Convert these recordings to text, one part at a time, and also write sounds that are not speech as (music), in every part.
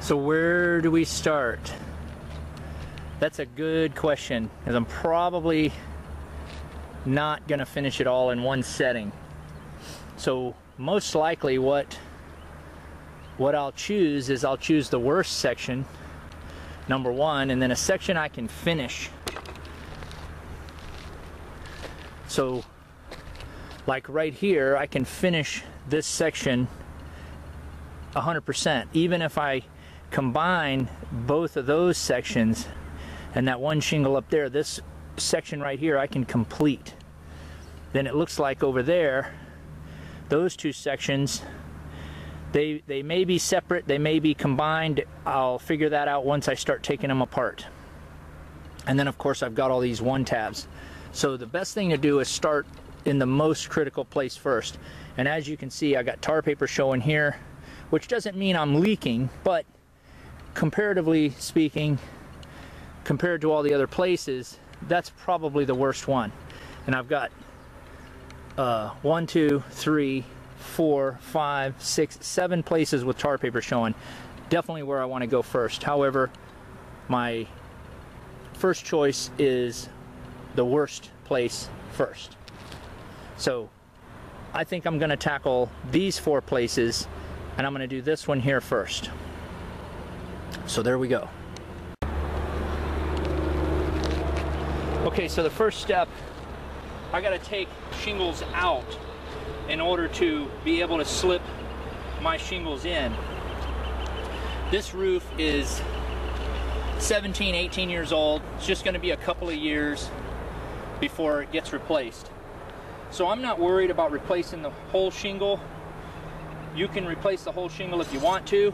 So where do we start? That's a good question, because I'm probably not going to finish it all in one setting. So most likely what what I'll choose is I'll choose the worst section, number one, and then a section I can finish. So like right here, I can finish this section 100%, even if I combine both of those sections and that one shingle up there, this section right here I can complete. Then it looks like over there, those two sections, they, they may be separate, they may be combined. I'll figure that out once I start taking them apart. And then of course I've got all these one tabs. So the best thing to do is start in the most critical place first. And as you can see, I got tar paper showing here, which doesn't mean I'm leaking, but comparatively speaking, compared to all the other places, that's probably the worst one. And I've got uh, one, two, three, four, five, six, seven places with tar paper showing. Definitely where I want to go first. However, my first choice is the worst place first. So I think I'm going to tackle these four places and I'm going to do this one here first. So there we go. Okay, so the first step, I got to take shingles out in order to be able to slip my shingles in. This roof is 17, 18 years old. It's just to be a couple of years before it gets replaced. So I'm not worried about replacing the whole shingle. You can replace the whole shingle if you want to.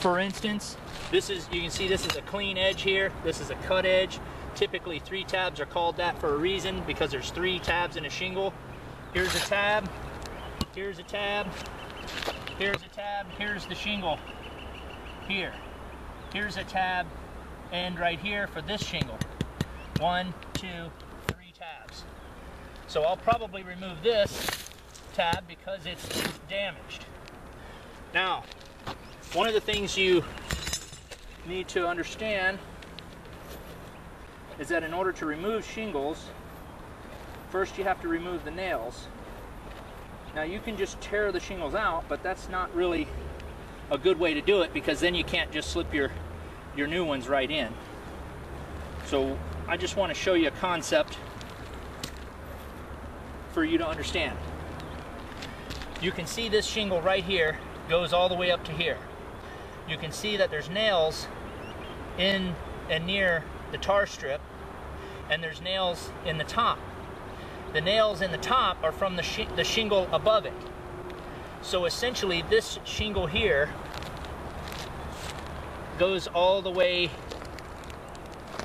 For instance, this is, you can see this is a clean edge here. This is a cut edge. Typically three tabs are called that for a reason because there's three tabs in a shingle. Here's a tab, here's a tab, here's a tab, here's the shingle here. Here's a tab and right here for this shingle. One, two, three tabs. So I'll probably remove this tab because it's damaged. Now, one of the things you need to understand is that in order to remove shingles, first you have to remove the nails. Now you can just tear the shingles out, but that's not really a good way to do it because then you can't just slip your, your new ones right in. So I just want to show you a concept for you to understand. You can see this shingle right here goes all the way up to here. You can see that there's nails in and near the tar strip and there's nails in the top. The nails in the top are from the, sh the shingle above it. So essentially this shingle here goes all the way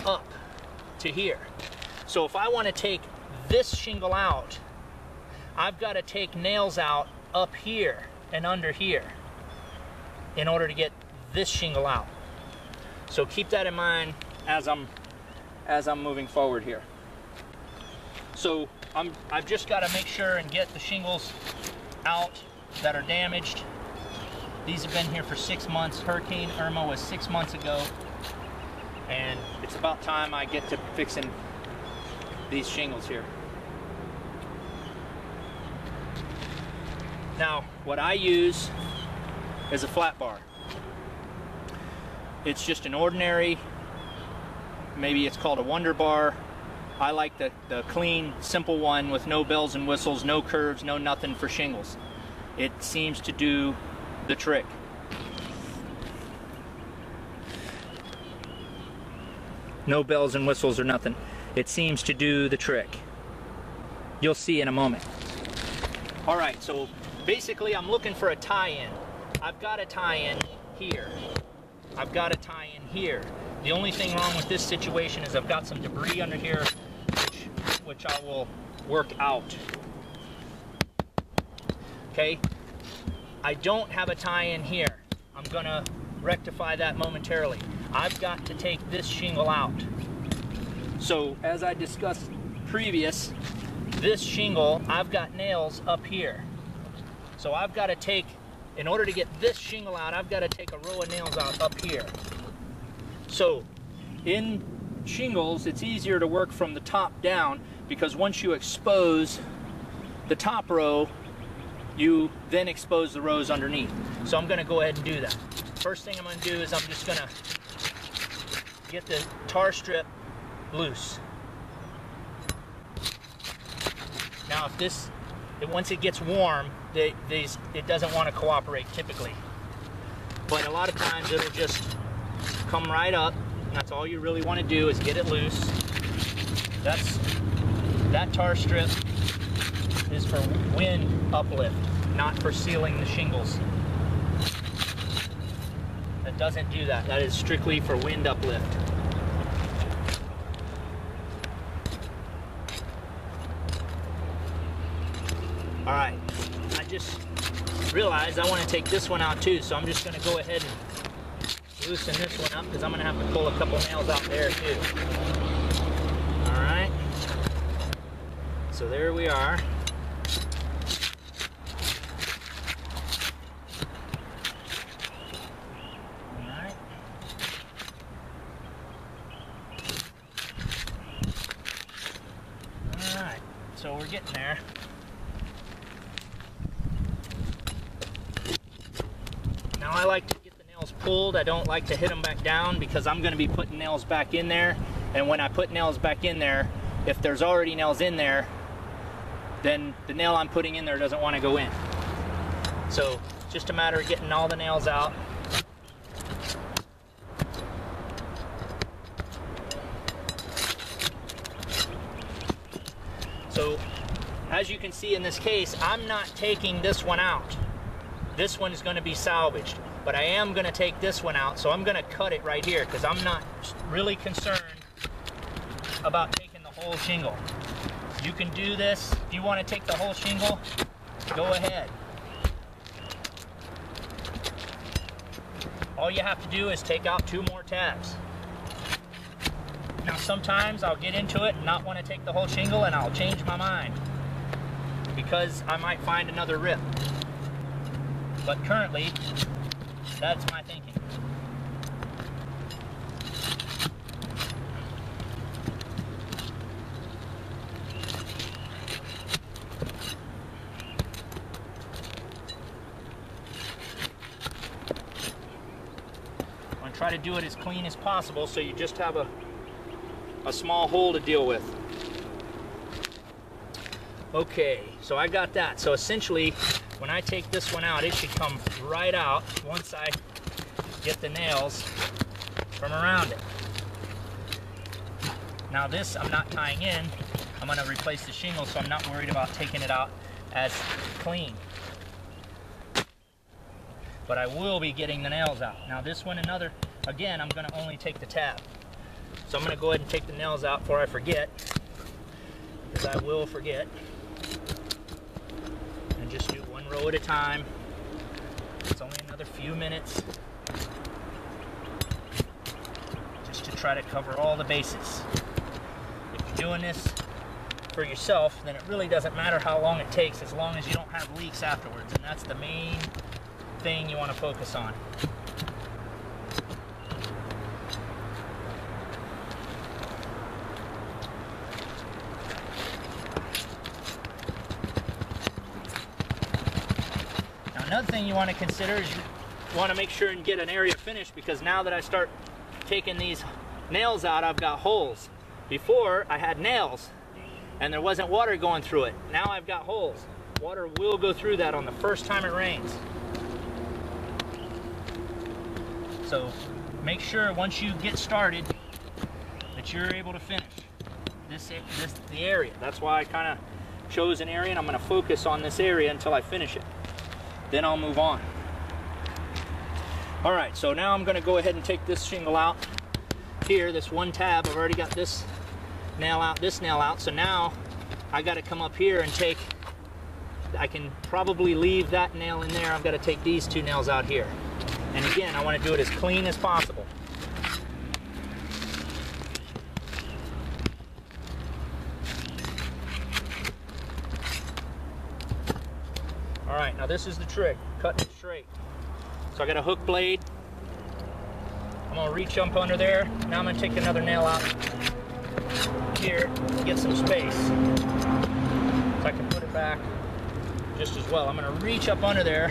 up to here. So if I want to take this shingle out, I've got to take nails out up here and under here in order to get this shingle out. So keep that in mind as I'm as I'm moving forward here. So I'm, I've just got to make sure and get the shingles out that are damaged. These have been here for six months. Hurricane Irma was six months ago. And it's about time I get to fixing these shingles here. Now, what I use is a flat bar. It's just an ordinary maybe it's called a Wonder Bar. I like the, the clean, simple one with no bells and whistles, no curves, no nothing for shingles. It seems to do the trick. No bells and whistles or nothing. It seems to do the trick. You'll see in a moment. All right, so basically I'm looking for a tie-in. I've got a tie-in here. I've got a tie-in here. The only thing wrong with this situation is I've got some debris under here which, which I will work out. Okay, I don't have a tie-in here. I'm gonna rectify that momentarily. I've got to take this shingle out. So as I discussed previous, this shingle, I've got nails up here. So I've got to take in order to get this shingle out, I've got to take a row of nails out up here. So in shingles, it's easier to work from the top down because once you expose the top row, you then expose the rows underneath. So I'm gonna go ahead and do that. First thing I'm gonna do is I'm just gonna get the tar strip loose. Now if this, once it gets warm, they, it doesn't want to cooperate typically. But a lot of times it'll just come right up. And that's all you really want to do is get it loose. That's that tar strip is for wind uplift, not for sealing the shingles. That doesn't do that. That is strictly for wind uplift. All right, I just realized I want to take this one out too, so I'm just going to go ahead and loosen this one up because I'm going to have to pull a couple nails out there too. All right, so there we are. All right. All right, so we're getting there. Now I like to get the nails pulled. I don't like to hit them back down because I'm going to be putting nails back in there. And when I put nails back in there, if there's already nails in there, then the nail I'm putting in there doesn't want to go in. So just a matter of getting all the nails out. So as you can see in this case, I'm not taking this one out. This one is going to be salvaged, but I am going to take this one out, so I'm going to cut it right here because I'm not really concerned about taking the whole shingle. You can do this. If you want to take the whole shingle, go ahead. All you have to do is take out two more tabs. Now sometimes I'll get into it and not want to take the whole shingle and I'll change my mind because I might find another rip. But currently, that's my thinking. Try to do it as clean as possible so you just have a, a small hole to deal with. Okay, so I got that. So essentially, when I take this one out, it should come right out once I get the nails from around it. Now this I'm not tying in. I'm gonna replace the shingle so I'm not worried about taking it out as clean. But I will be getting the nails out. Now this one, another, again, I'm gonna only take the tab. So I'm gonna go ahead and take the nails out before I forget, because I will forget And just do row at a time. It's only another few minutes just to try to cover all the bases. If you're doing this for yourself, then it really doesn't matter how long it takes as long as you don't have leaks afterwards. And that's the main thing you want to focus on. Another thing you want to consider is you want to make sure and get an area finished because now that I start taking these nails out, I've got holes. Before, I had nails and there wasn't water going through it. Now I've got holes. Water will go through that on the first time it rains. So make sure once you get started that you're able to finish this, this the area. That's why I kind of chose an area and I'm going to focus on this area until I finish it then I'll move on. All right, so now I'm gonna go ahead and take this shingle out here, this one tab. I've already got this nail out, this nail out. So now I gotta come up here and take, I can probably leave that nail in there. I've gotta take these two nails out here. And again, I wanna do it as clean as possible. All right, now this is the trick. cutting it straight. So I got a hook blade. I'm gonna reach up under there. Now I'm gonna take another nail out here, get some space. So I can put it back just as well. I'm gonna reach up under there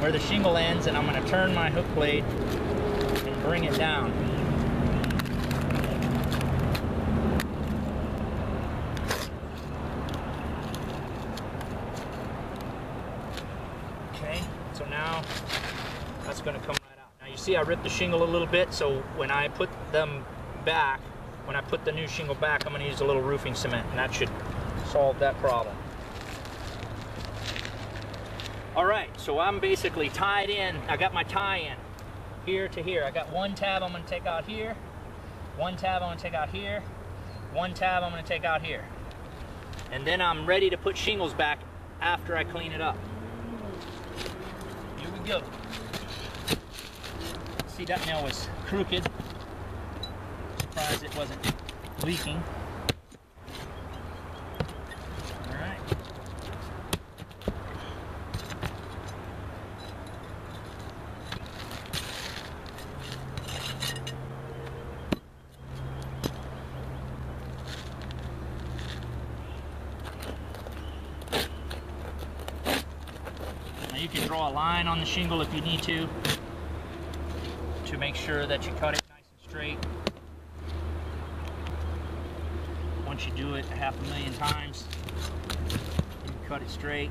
where the shingle ends and I'm gonna turn my hook blade and bring it down. Okay, so now that's gonna come right out. Now you see I ripped the shingle a little bit, so when I put them back, when I put the new shingle back, I'm gonna use a little roofing cement and that should solve that problem. All right, so I'm basically tied in. I got my tie in here to here. I got one tab I'm gonna take out here, one tab I'm gonna take out here, one tab I'm gonna take out here. And then I'm ready to put shingles back after I clean it up. Here we go. See, that nail was crooked. Surprised it wasn't leaking. All right. Now you can draw a line on the shingle if you need to make sure that you cut it nice and straight. Once you do it a half a million times, you cut it straight.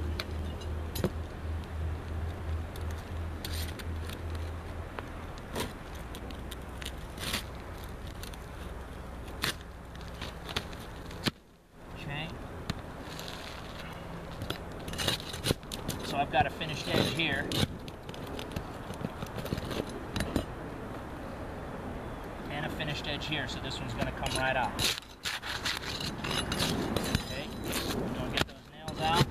Okay. So I've got a finished edge here. And a finished edge here, so this one's gonna come right out. Okay, I'm gonna get those nails out.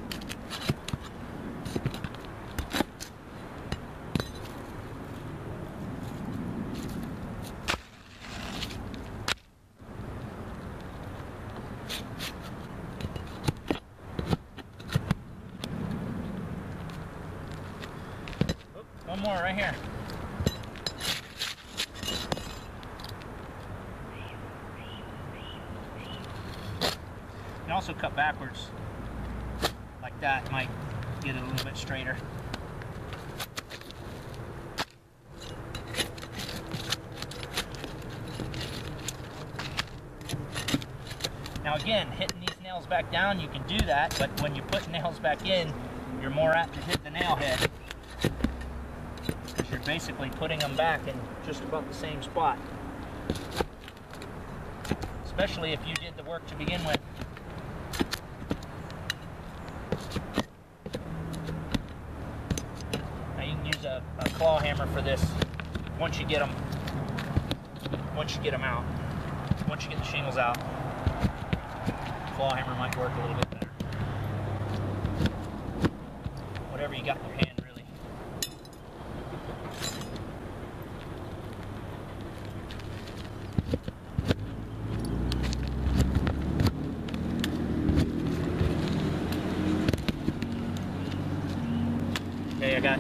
Oop, One more right here. You can also cut backwards like that might get it a little bit straighter. Now again, hitting these nails back down, you can do that, but when you put nails back in, you're more apt to hit the nail head because you're basically putting them back in just about the same spot. Especially if you did the work to begin with. Now you can use a, a claw hammer for this once you get them once you get them out. Once you get the shingles out. Claw hammer might work a little bit better. Whatever you got in your hand really. Okay, I got,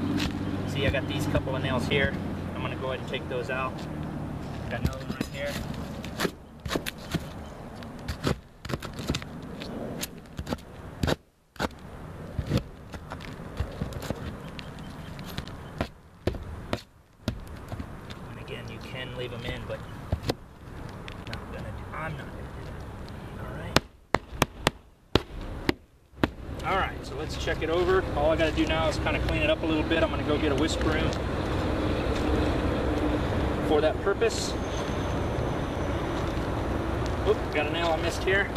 see I got these couple of nails here. I'm gonna go ahead and take those out. Got another one right here. And again, you can leave them in, but not gonna do, I'm not gonna do that. All right. All right, so let's check it over. All I gotta do now is kind of clean it up a little bit. I'm gonna go get a whisk broom for that purpose. Oop, got a nail I missed here.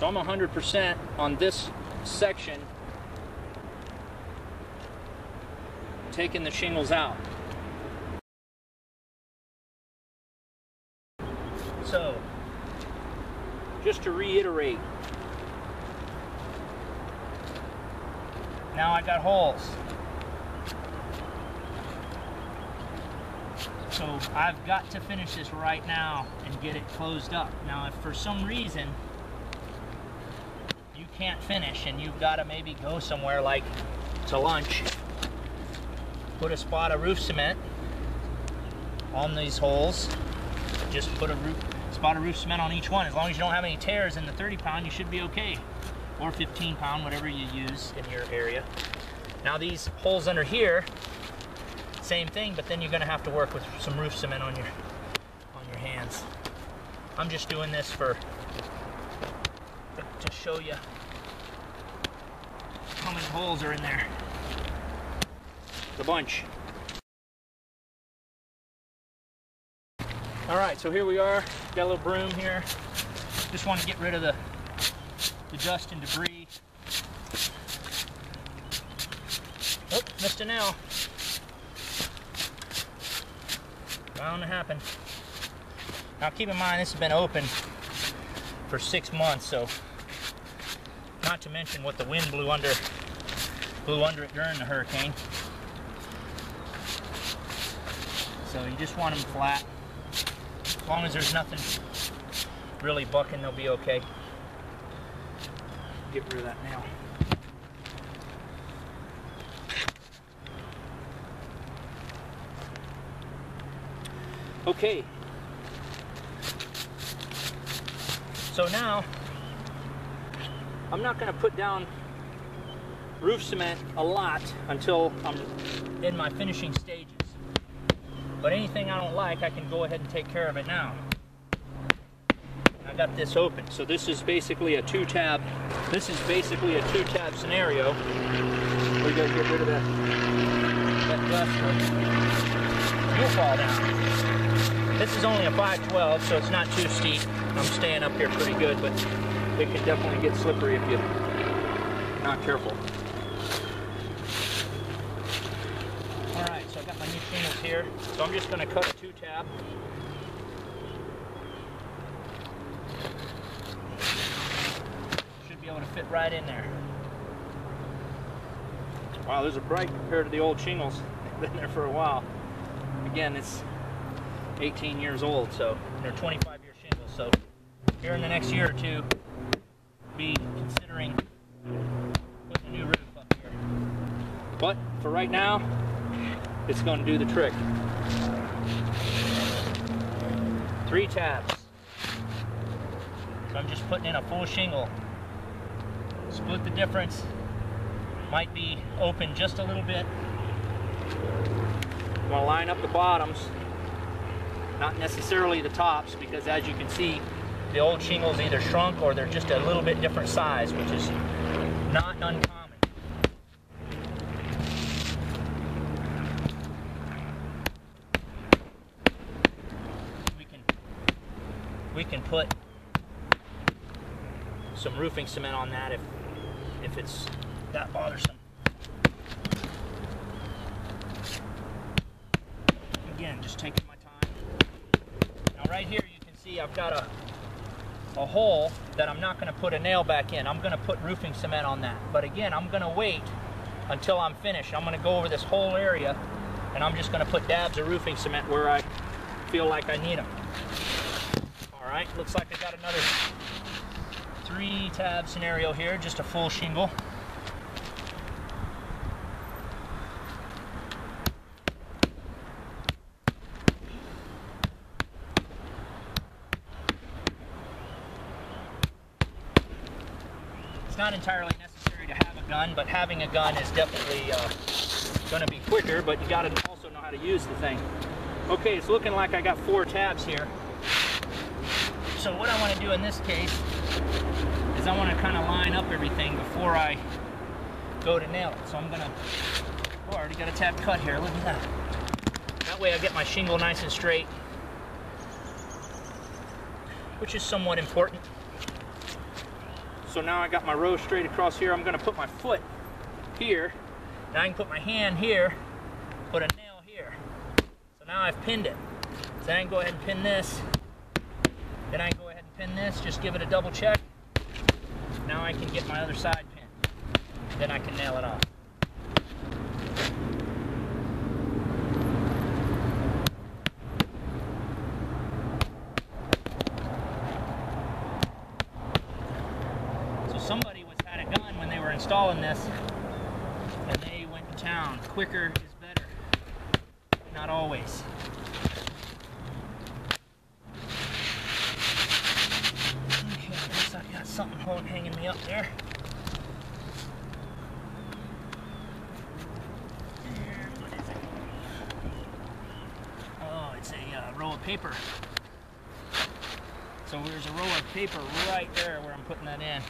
So I'm 100% on this section taking the shingles out. So, just to reiterate, now I got holes. So I've got to finish this right now and get it closed up. Now if for some reason you can't finish and you've got to maybe go somewhere like to lunch, put a spot of roof cement on these holes. Just put a roof, spot of roof cement on each one. As long as you don't have any tears in the 30 pound, you should be okay. Or 15 pound, whatever you use in your area. Now these holes under here, same thing, but then you're gonna have to work with some roof cement on your on your hands. I'm just doing this for to show you how many holes are in there. The bunch. All right, so here we are. Got a little broom here. Just want to get rid of the, the dust and debris. Oh, missed a nail. Bound to happen. Now keep in mind this has been open for six months, so not to mention what the wind blew under blew under it during the hurricane. So you just want them flat. As long as there's nothing really bucking, they'll be okay. Get rid of that nail. Okay. So now, I'm not going to put down roof cement a lot until I'm in my finishing stages. But anything I don't like, I can go ahead and take care of it now. I got this open. So this is basically a two tab, this is basically a two tab scenario. We gotta get rid of that, that you'll fall down. This is only a 512, so it's not too steep. I'm staying up here pretty good, but it can definitely get slippery if you're not careful. All right, so I got my new channels here. So I'm just to cut a two tab. Should be able to fit right in there. Wow, there's a bright compared to the old shingles. They've (laughs) Been there for a while. Again, it's 18 years old, so they're 25 year shingles. So here in the next year or two, be considering putting a new roof up here. But for right now, it's going to do the trick. Three taps. So I'm just putting in a full shingle. Split the difference. Might be open just a little bit. Going to line up the bottoms, not necessarily the tops, because as you can see, the old shingles either shrunk or they're just a little bit different size, which is not uncommon. we can put some roofing cement on that if if it's that bothersome. Again, just taking my time. Now right here you can see I've got a a hole that I'm not going to put a nail back in. I'm going to put roofing cement on that. But again, I'm going to wait until I'm finished. I'm going to go over this whole area and I'm just going to put dabs of roofing cement where I feel like I need them All right, looks like I got another three tab scenario here, just a full shingle. It's not entirely necessary to have a gun, but having a gun is definitely uh, to be quicker, but you got to also know how to use the thing. Okay, it's looking like I got four tabs here. So what I want to do in this case is I want to kind of line up everything before I go to nail it. So I'm going to, oh, I already got a tab cut here. Look at that. That way I get my shingle nice and straight, which is somewhat important. So now I got my row straight across here. I'm going to put my foot here. Now I can put my hand here, put a nail here. So now I've pinned it. So I can go ahead and pin this then I can go ahead and pin this, just give it a double check. Now I can get my other side pin. Then I can nail it off. So somebody was had a gun when they were installing this, and they went to town. Quicker is better. Not always. Okay, I guess I got something holding, hanging me up there. Oh, it's a uh, roll of paper. So there's a roll of paper right there where I'm putting that in.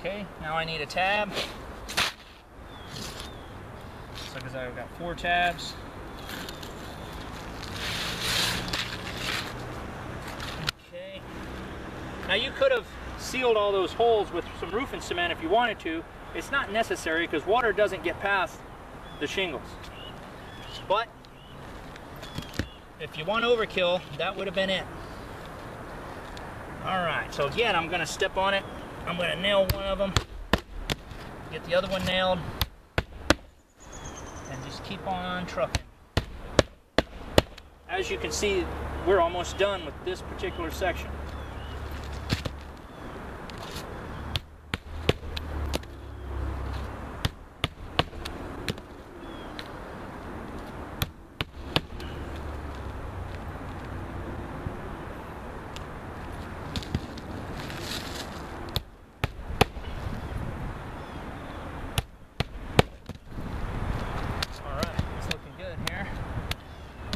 Okay, now I need a tab. So because I've got four tabs. Okay. Now you could have sealed all those holes with some roofing cement if you wanted to. It's not necessary because water doesn't get past the shingles. But if you want overkill, that would have been it. All right, so again, I'm gonna step on it. I'm gonna nail one of them, get the other one nailed, and just keep on trucking. As you can see, we're almost done with this particular section. All right, it's looking good here.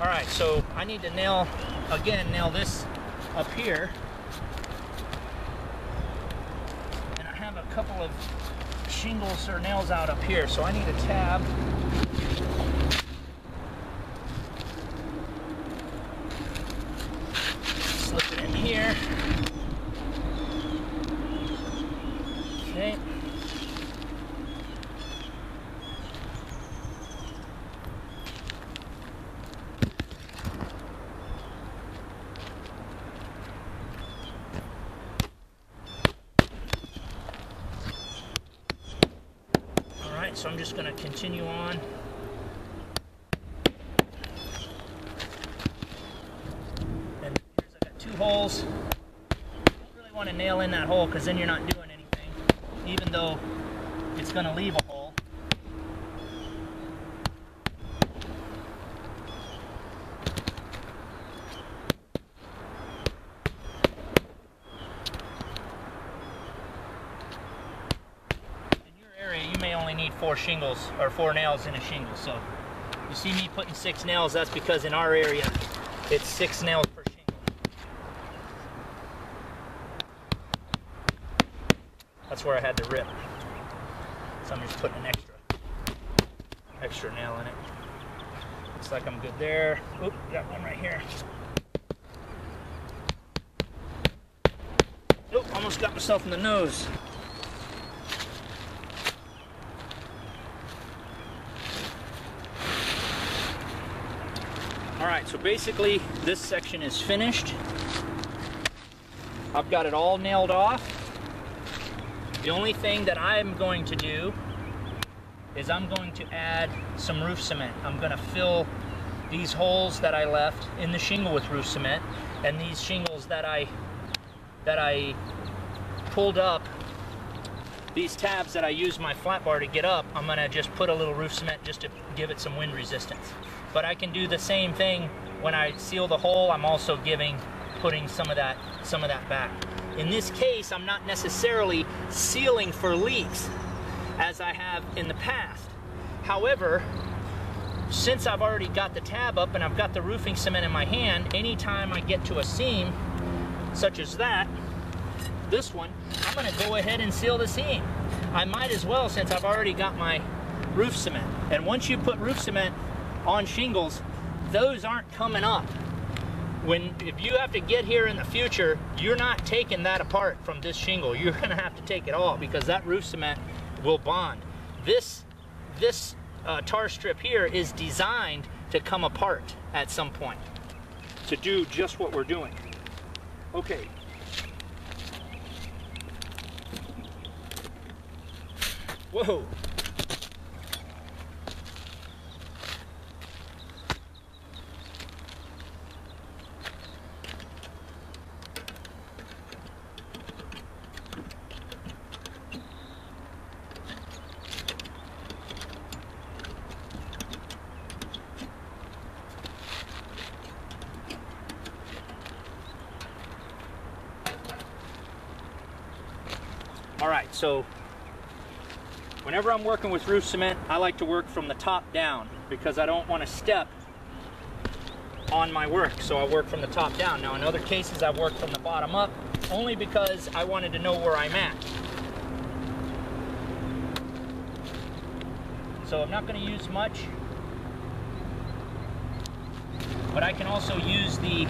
All right, so I need to nail, again, nail this up here. And I have a couple of shingles or nails out up here, so I need a tab. Slip it in here. Okay. All right, so I'm just going to continue on. And here's I got two holes. Don't really want to nail in that hole because then you're not doing anything, even though it's going to leave a hole. In your area, you may only need four shingles or four nails in a shingle. So you see me putting six nails, that's because in our area, it's six nails per shingle. That's where I had to rip. So I'm just putting an extra, extra nail in it. Looks like I'm good there. Oop, got one right here. Nope, almost got myself in the nose. Right, so basically this section is finished. I've got it all nailed off. The only thing that I'm going to do is I'm going to add some roof cement. I'm gonna fill these holes that I left in the shingle with roof cement and these shingles that I that I pulled up these tabs that I use my flat bar to get up, I'm gonna just put a little roof cement just to give it some wind resistance. But I can do the same thing when I seal the hole, I'm also giving, putting some of that, some of that back. In this case, I'm not necessarily sealing for leaks as I have in the past. However, since I've already got the tab up and I've got the roofing cement in my hand, anytime I get to a seam, such as that, this one, I'm gonna go ahead and seal the seam. I might as well since I've already got my roof cement. And once you put roof cement on shingles, those aren't coming up. When, if you have to get here in the future, you're not taking that apart from this shingle. You're gonna have to take it all because that roof cement will bond. This, this uh, tar strip here is designed to come apart at some point to do just what we're doing. Okay, Whoa. right, so whenever I'm working with roof cement, I like to work from the top down because I don't want to step on my work. So I work from the top down. Now in other cases, I've worked from the bottom up only because I wanted to know where I'm at. So I'm not going to use much, but I can also use the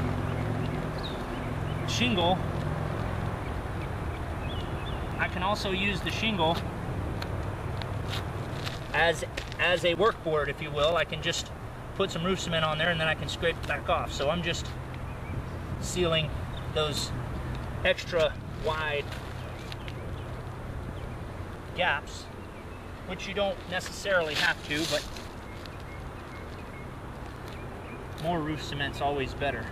shingle. Can also use the shingle as as a work board, if you will. I can just put some roof cement on there and then I can scrape it back off. So I'm just sealing those extra wide gaps, which you don't necessarily have to, but more roof cement's always better.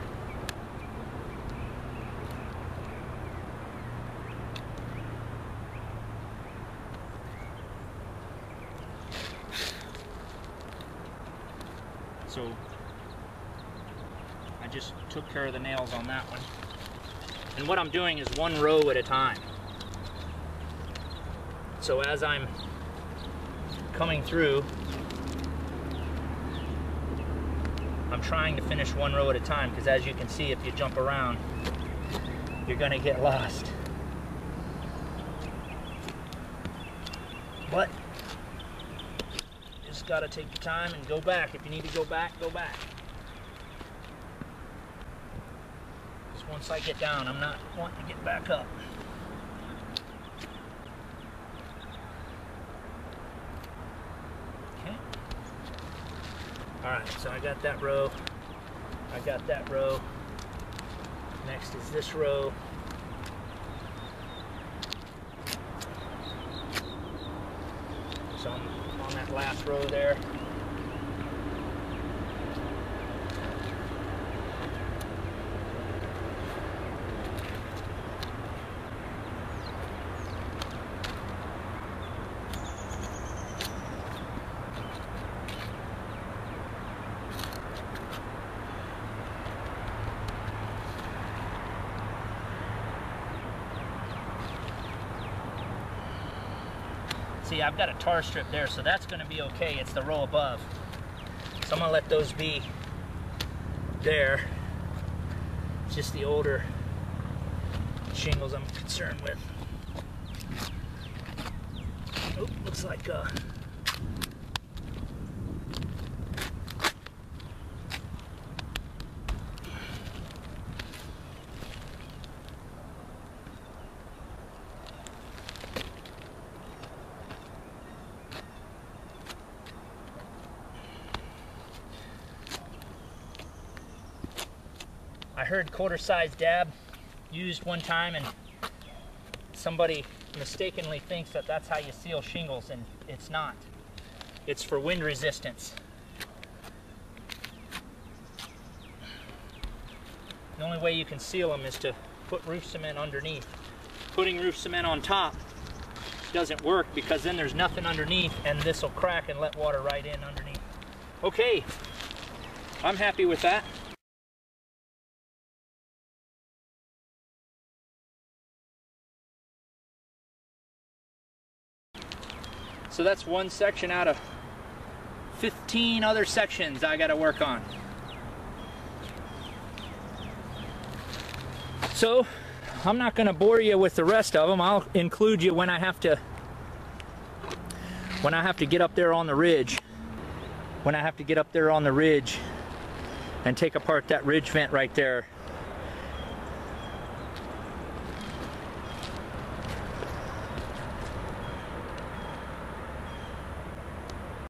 So I just took care of the nails on that one. And what I'm doing is one row at a time. So as I'm coming through, I'm trying to finish one row at a time because as you can see, if you jump around, you're gonna get lost. But just gotta take your time and go back. If you need to go back, go back. Just once I get down, I'm not wanting to get back up. Okay. All right, so I got that row. I got that row. Next is this row. So I'm row there. See, I've got a tar strip there, so that's gonna be okay. It's the row above. So I'm gonna let those be there. It's just the older shingles I'm concerned with. Oh, looks like uh, heard quarter size dab used one time and somebody mistakenly thinks that that's how you seal shingles and it's not. It's for wind resistance. The only way you can seal them is to put roof cement underneath. Putting roof cement on top doesn't work because then there's nothing underneath and this will crack and let water right in underneath. Okay, I'm happy with that. So that's one section out of 15 other sections I got to work on. So I'm not going to bore you with the rest of them. I'll include you when I have to when I have to get up there on the ridge. When I have to get up there on the ridge and take apart that ridge vent right there